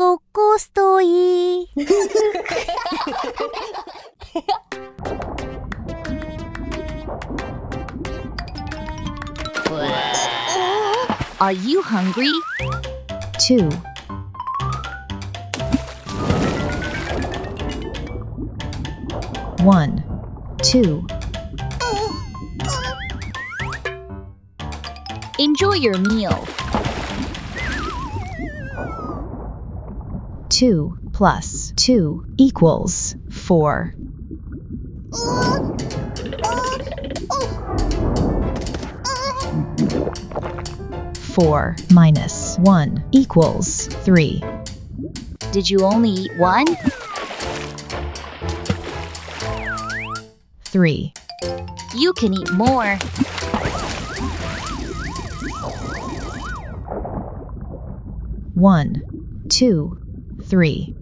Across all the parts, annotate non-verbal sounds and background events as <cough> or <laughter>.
CoCosToy. Are you hungry? Two. One, two. Enjoy your meal. Two plus two equals four. Four minus one equals three. Did you only eat one? Three. You can eat more. One, two, three.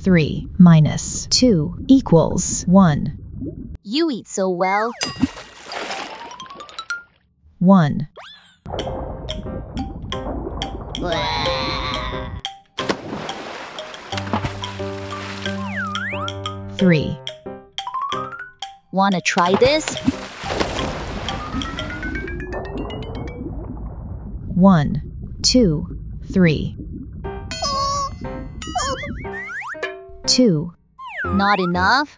Three minus two equals one. You eat so well. One. Three. Wanna try this? One, two, three. Two, Not enough?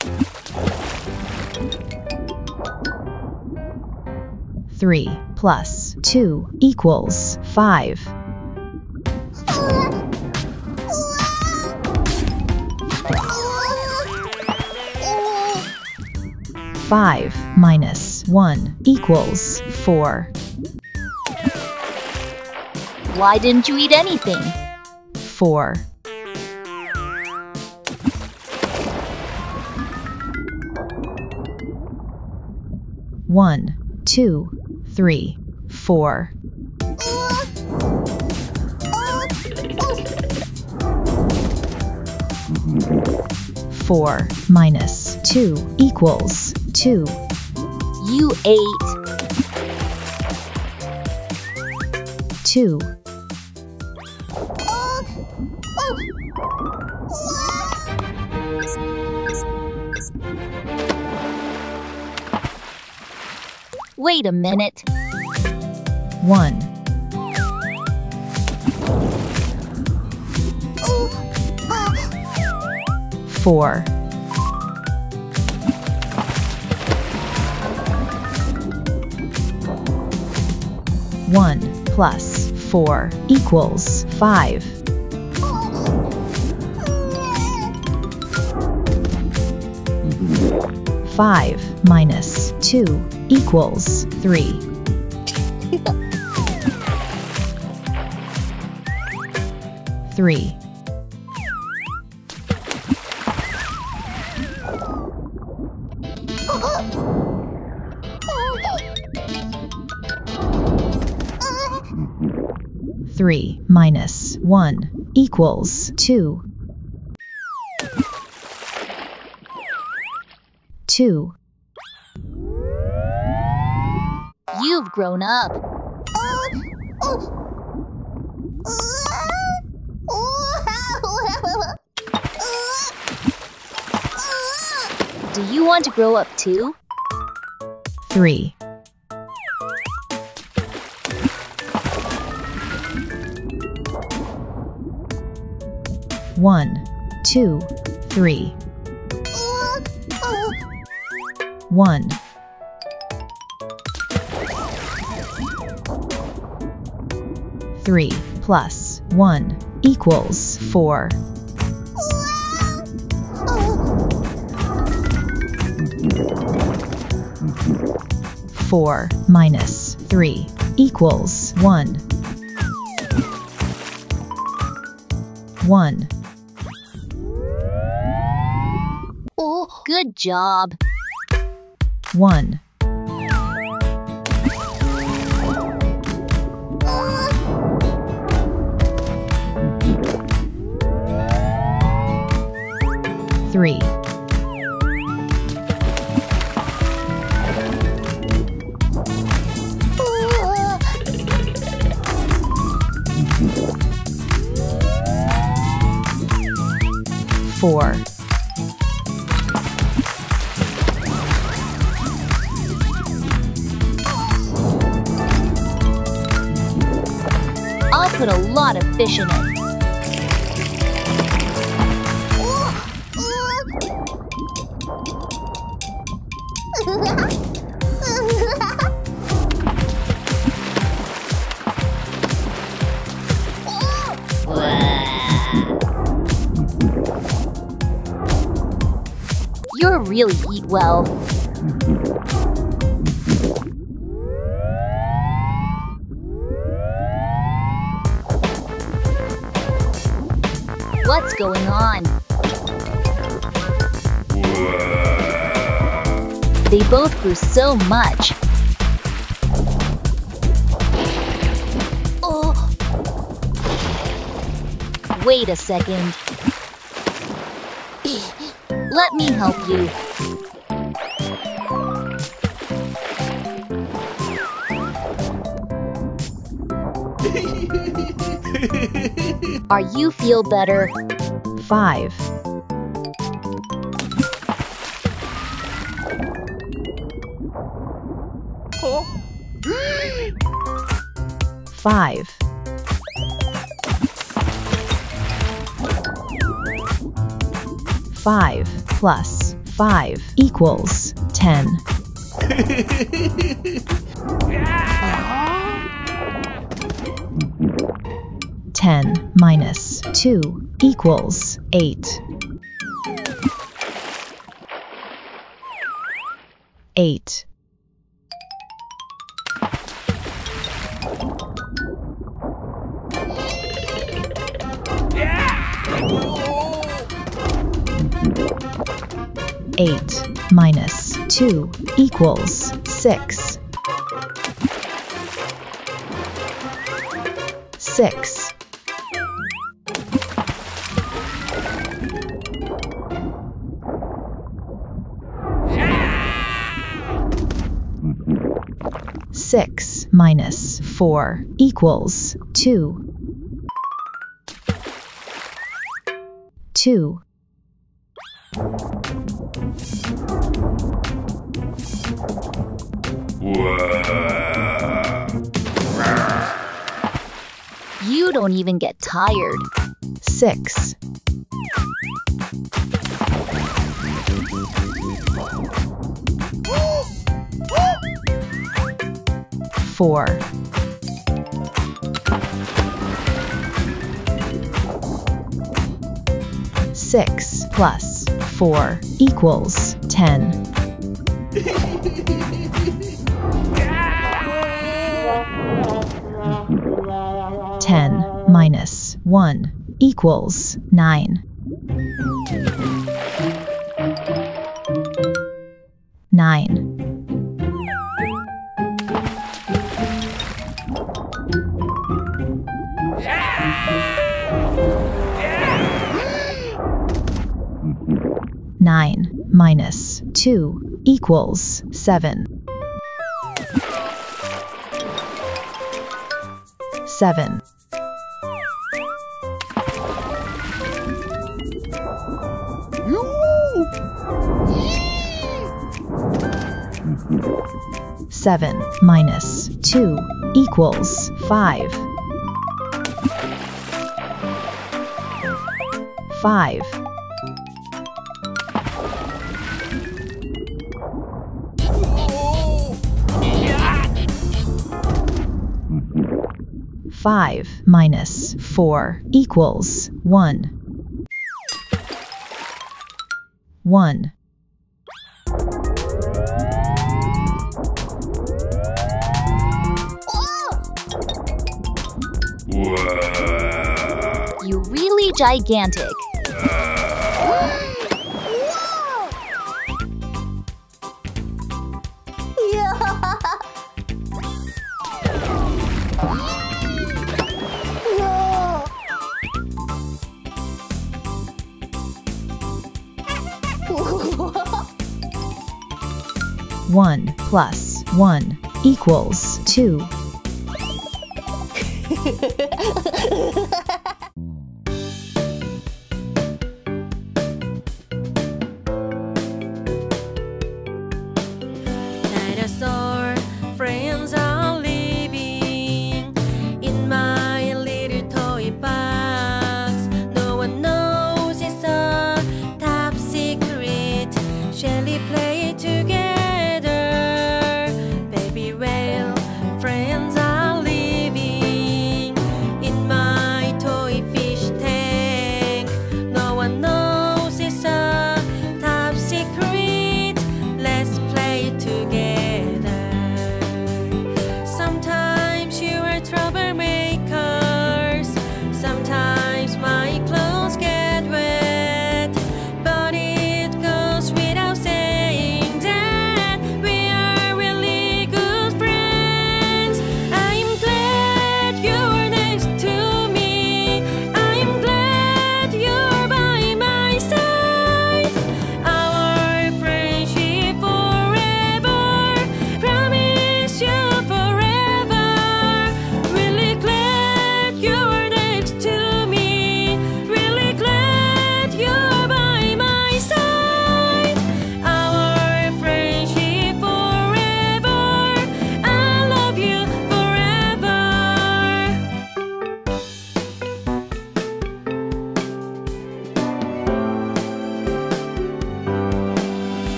three plus two equals five. Five minus one equals four. Why didn't you eat anything? Four. One, two, three, four. Four minus two equals two. You ate. Two. Wait a minute. One. Four. One plus four equals five. Five minus two equals three. <laughs> Three. Three minus one equals two. Two. You've grown up. Do you want to grow up too? Three. One, two, three. One. Three plus one equals four. Four minus three equals one. One. Oh, Good job. 1. Three. Four. Put a lot of fish in it. You really eat well. What's going on? They both grew so much. Oh. Wait a second. Let me help you. Are you feel better? 5. 5. 5 plus 5 equals <laughs> 10. minus Two equals eight. Eight. Eight minus two equals six. Six. Six minus four equals two. Two. You don't even get tired. Six. Four. Six plus four equals ten. Ten minus one equals nine. Minus two equals seven. Seven. Seven minus two equals five. Five. Five minus four equals one. One. You really gigantic. <laughs> plus 1 equals 2. <laughs>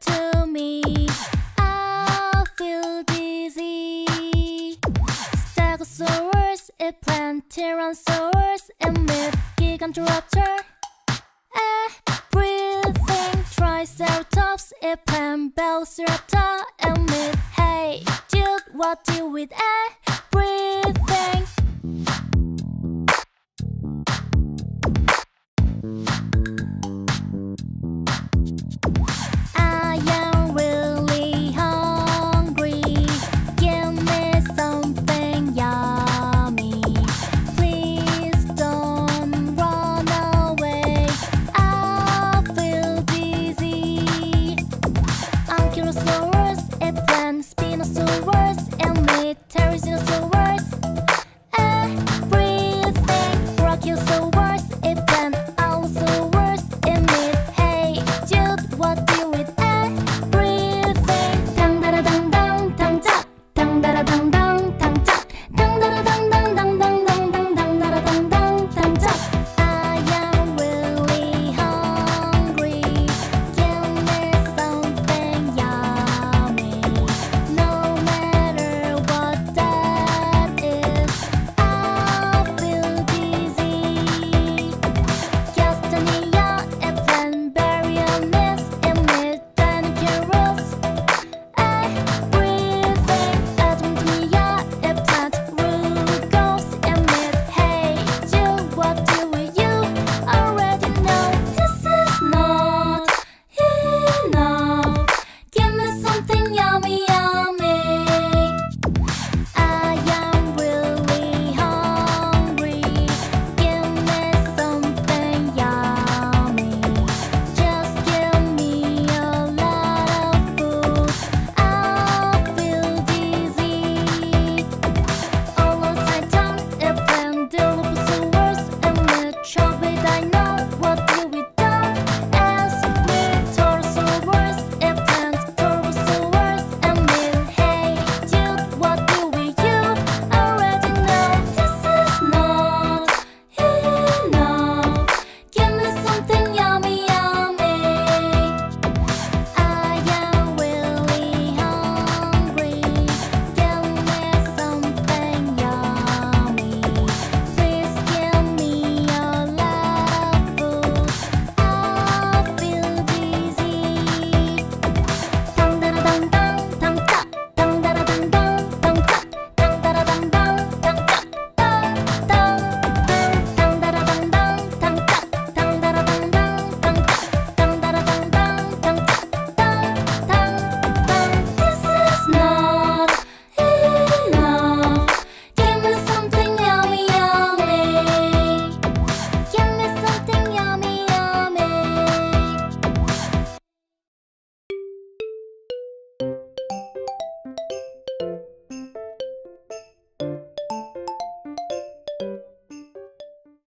to me. I feel dizzy. Stegosaurus, eggplant, Tyrannosaurus, emit Gigantoraptor. Everything Triceratops, eggplant, Velociraptor, emit. Hey, Jude, what do with eh?